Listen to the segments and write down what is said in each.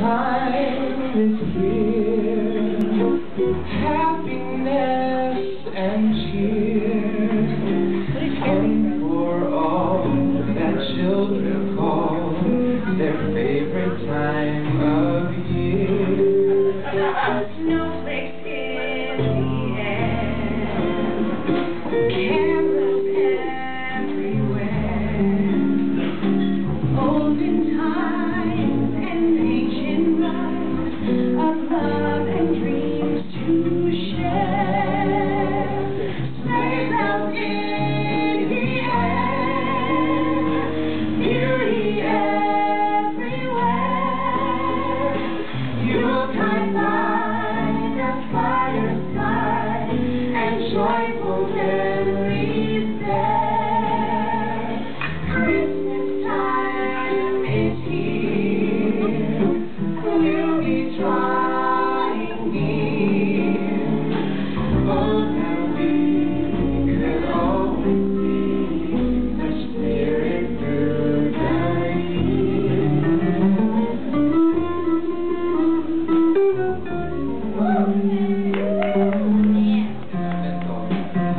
time is here, happiness and cheer, and for all that children call their favorite time of year. Snowflakes in the air, joyful memories. Christmas time is here. We'll be near. Oh, we could always the spirit through the That's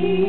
see.